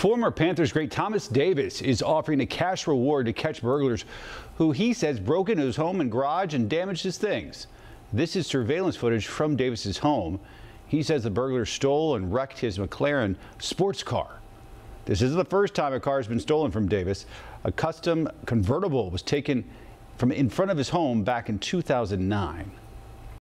Former Panthers great Thomas Davis is offering a cash reward to catch burglars who he says broke into his home and garage and damaged his things. This is surveillance footage from Davis's home. He says the burglars stole and wrecked his McLaren sports car. This isn't the first time a car has been stolen from Davis. A custom convertible was taken from in front of his home back in 2009.